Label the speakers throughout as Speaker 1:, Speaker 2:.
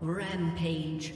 Speaker 1: Rampage.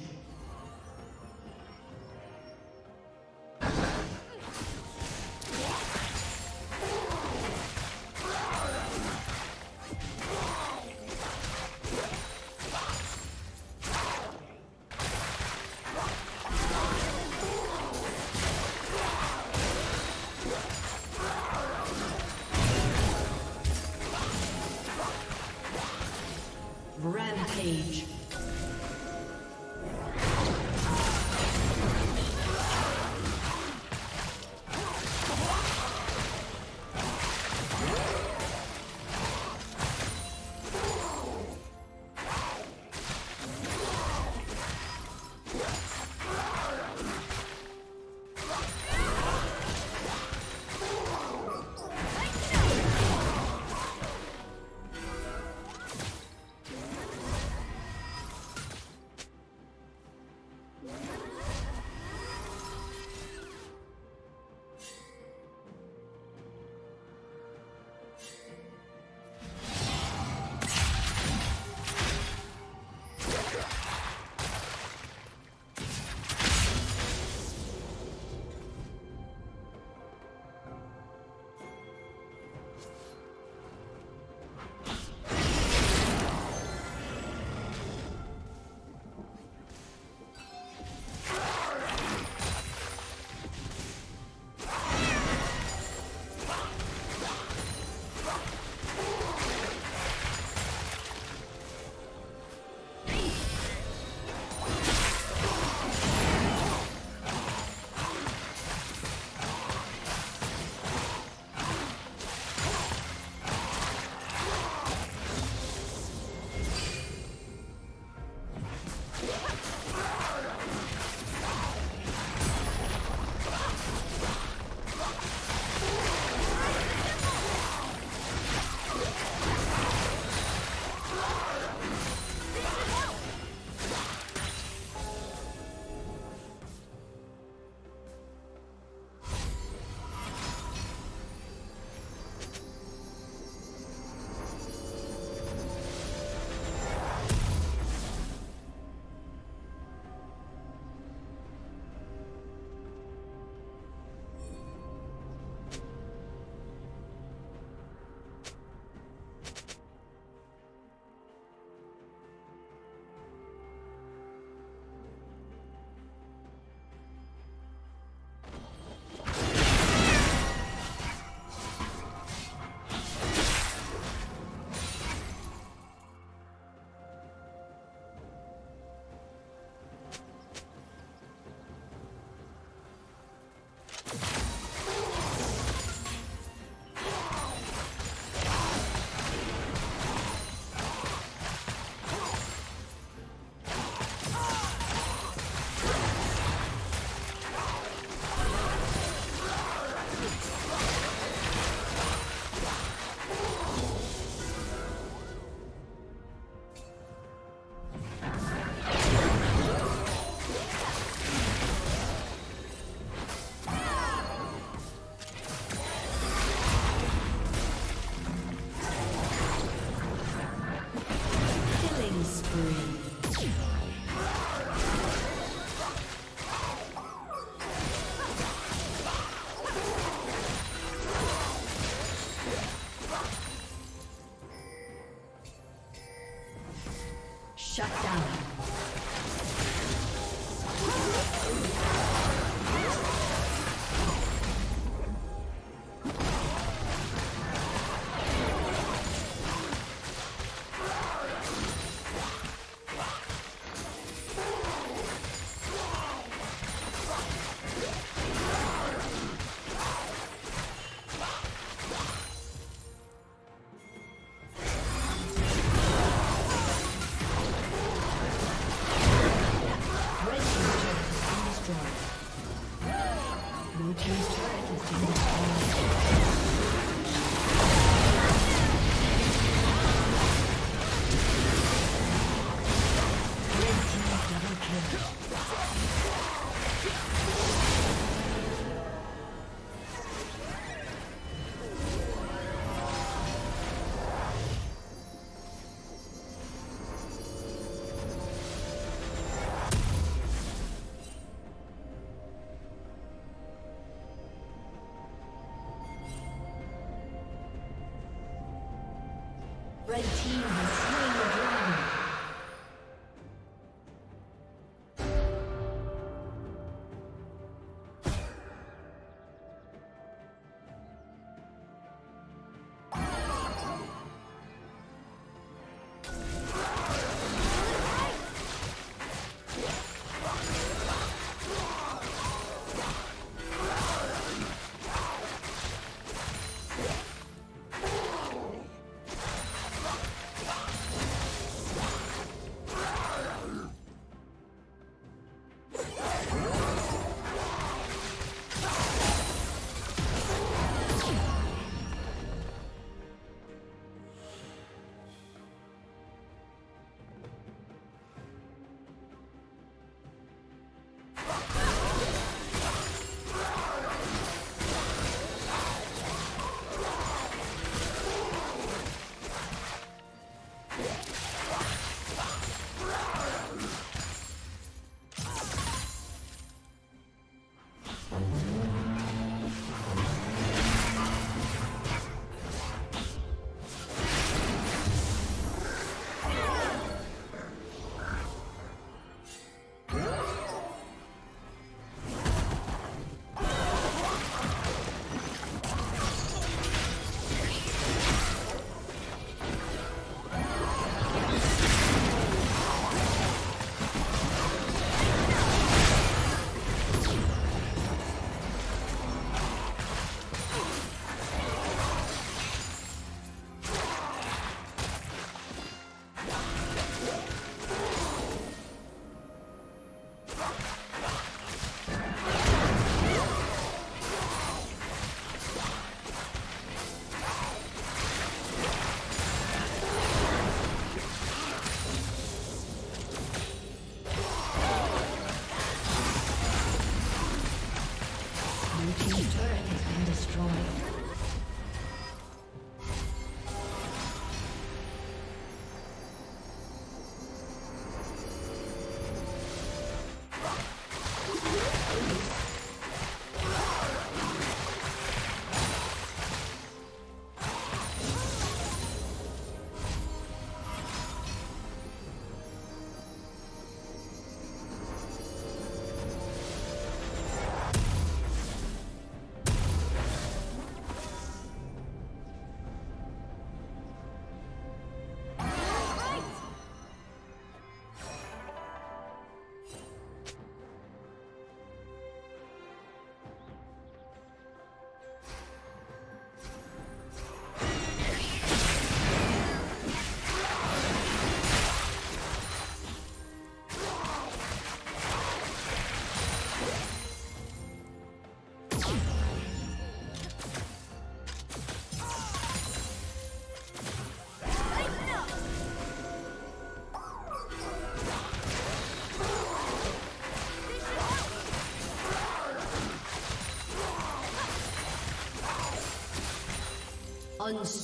Speaker 1: Unstoppable.